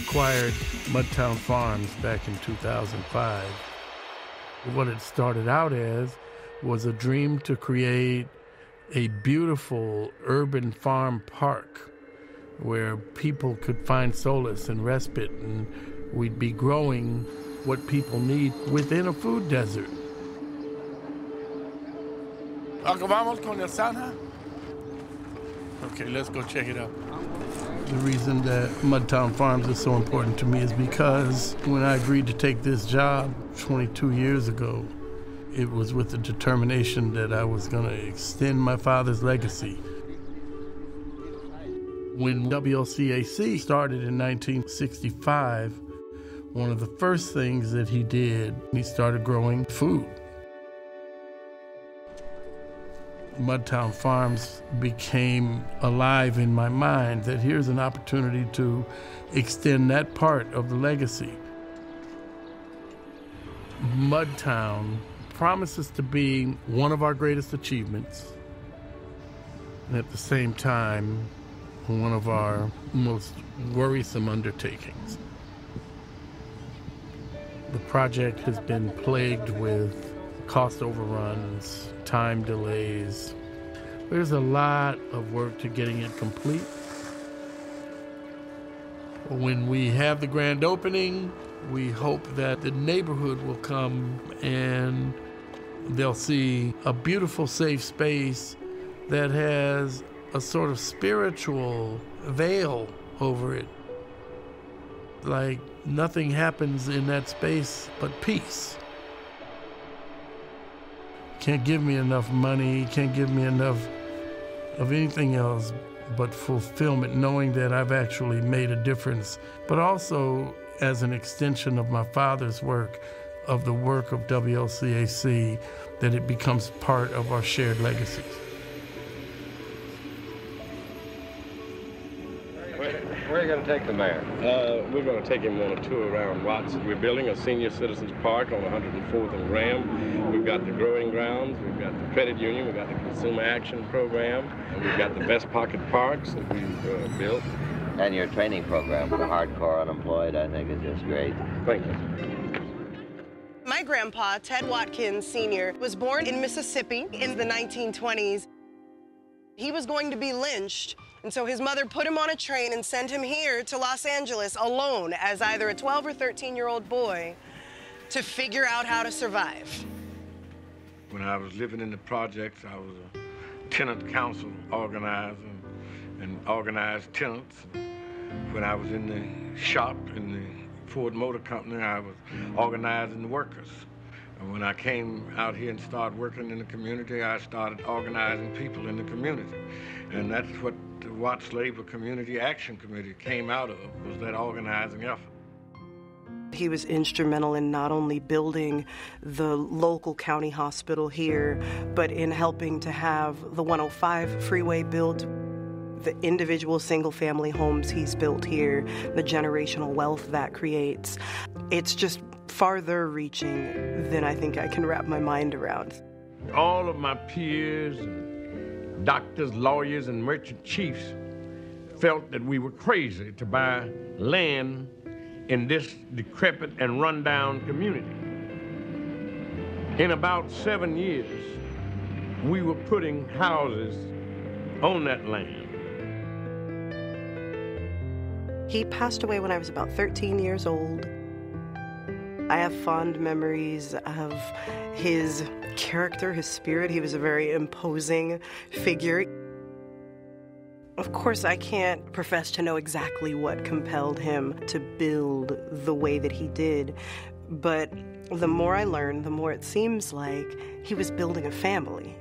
acquired Mudtown Farms back in 2005. What it started out as was a dream to create a beautiful urban farm park where people could find solace and respite, and we'd be growing what people need within a food desert. Okay, let's go check it out. The reason that Mudtown Farms is so important to me is because when I agreed to take this job 22 years ago, it was with the determination that I was going to extend my father's legacy. When WLCAC started in 1965, one of the first things that he did, he started growing food. Mudtown Farms became alive in my mind that here's an opportunity to extend that part of the legacy. Mudtown promises to be one of our greatest achievements, and at the same time, one of our most worrisome undertakings. The project has been plagued with cost overruns, time delays. There's a lot of work to getting it complete. When we have the grand opening, we hope that the neighborhood will come and they'll see a beautiful, safe space that has a sort of spiritual veil over it. Like nothing happens in that space but peace. Can't give me enough money, can't give me enough of anything else but fulfillment, knowing that I've actually made a difference, but also as an extension of my father's work of the work of WLCAC that it becomes part of our shared legacies. Where are you going to take the mayor? Uh, we're going to take him on a tour around Watts. We're building a senior citizens park on 104th and Graham. We've got the growing grounds, we've got the credit union, we've got the consumer action program, and we've got the best pocket parks that we've uh, built. And your training program for hardcore unemployed, I think, is just great. Thank you. My grandpa, Ted Watkins Sr., was born in Mississippi in the 1920s. He was going to be lynched, and so his mother put him on a train and sent him here to Los Angeles alone as either a 12 or 13 year old boy to figure out how to survive. When I was living in the projects, I was a tenant council organizer and organized tenants. When I was in the shop in the Ford Motor Company, I was organizing the workers. And when I came out here and started working in the community, I started organizing people in the community. And that's what the Watts Labor Community Action Committee came out of, was that organizing effort. He was instrumental in not only building the local county hospital here, but in helping to have the 105 freeway built the individual single family homes he's built here, the generational wealth that creates. It's just farther reaching than I think I can wrap my mind around. All of my peers, doctors, lawyers, and merchant chiefs felt that we were crazy to buy land in this decrepit and rundown community. In about seven years, we were putting houses on that land. He passed away when I was about 13 years old. I have fond memories of his character, his spirit. He was a very imposing figure. Of course, I can't profess to know exactly what compelled him to build the way that he did, but the more I learn, the more it seems like he was building a family.